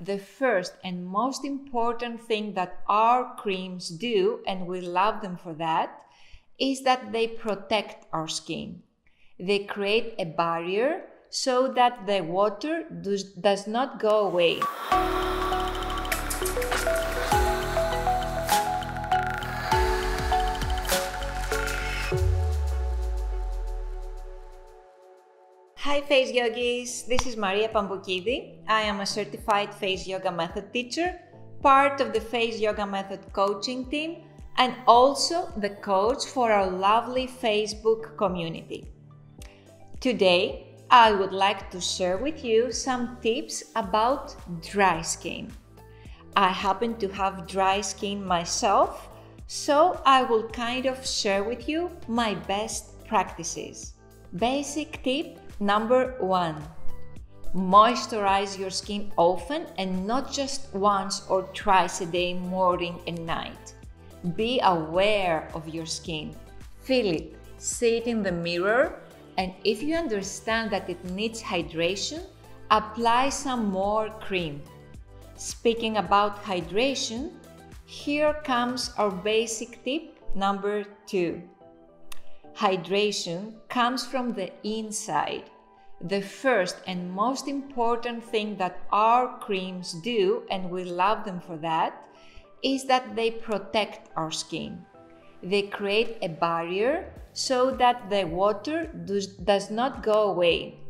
The first and most important thing that our creams do, and we love them for that, is that they protect our skin. They create a barrier so that the water does, does not go away. Hi Face Yogis, this is Maria Pamboukidi. I am a certified Face Yoga Method teacher, part of the Face Yoga Method coaching team, and also the coach for our lovely Facebook community. Today, I would like to share with you some tips about dry skin. I happen to have dry skin myself, so I will kind of share with you my best practices. Basic tip Number one, moisturize your skin often and not just once or twice a day, morning and night. Be aware of your skin. Feel it, see it in the mirror, and if you understand that it needs hydration, apply some more cream. Speaking about hydration, here comes our basic tip number two hydration comes from the inside. The first and most important thing that our creams do, and we love them for that, is that they protect our skin. They create a barrier so that the water does, does not go away.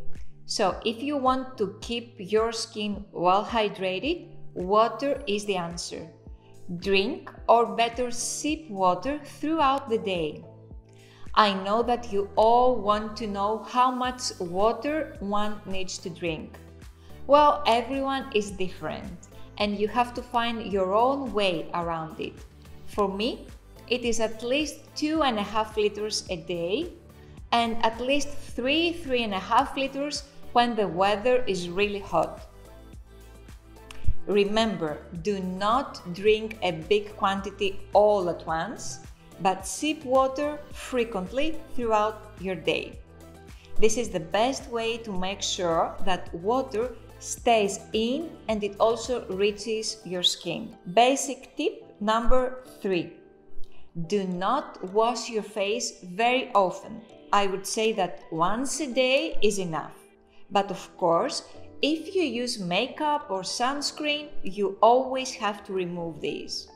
So, if you want to keep your skin well hydrated, water is the answer. Drink or better sip water throughout the day. I know that you all want to know how much water one needs to drink. Well, everyone is different and you have to find your own way around it. For me, it is at least two and a half liters a day and at least three, three and a half liters when the weather is really hot. Remember, do not drink a big quantity all at once but sip water frequently throughout your day. This is the best way to make sure that water stays in and it also reaches your skin. Basic tip number three do not wash your face very often. I would say that once a day is enough. But of course, if you use makeup or sunscreen, you always have to remove these.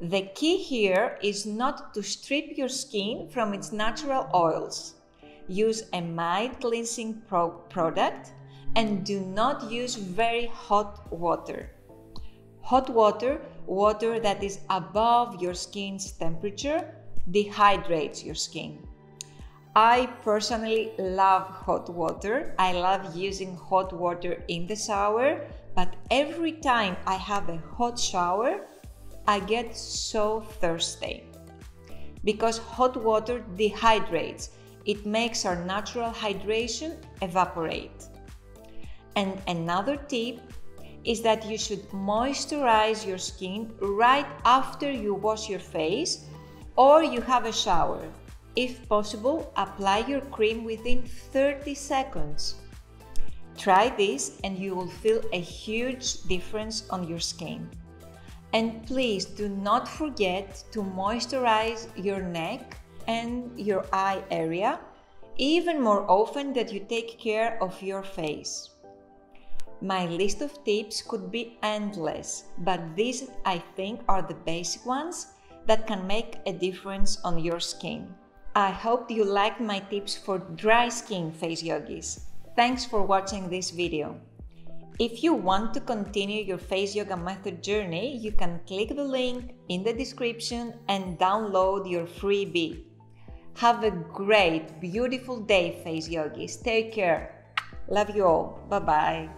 The key here is not to strip your skin from its natural oils. Use a mild cleansing pro product and do not use very hot water. Hot water, water that is above your skin's temperature, dehydrates your skin. I personally love hot water. I love using hot water in the shower, but every time I have a hot shower, I get so thirsty. Because hot water dehydrates, it makes our natural hydration evaporate. And another tip is that you should moisturize your skin right after you wash your face or you have a shower. If possible, apply your cream within 30 seconds. Try this and you will feel a huge difference on your skin. And please do not forget to moisturize your neck and your eye area even more often that you take care of your face. My list of tips could be endless, but these I think are the basic ones that can make a difference on your skin. I hope you liked my tips for dry skin face yogis. Thanks for watching this video. If you want to continue your face yoga method journey, you can click the link in the description and download your freebie. Have a great, beautiful day, face yogis. Take care. Love you all. Bye bye.